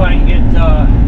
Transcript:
if I can get uh,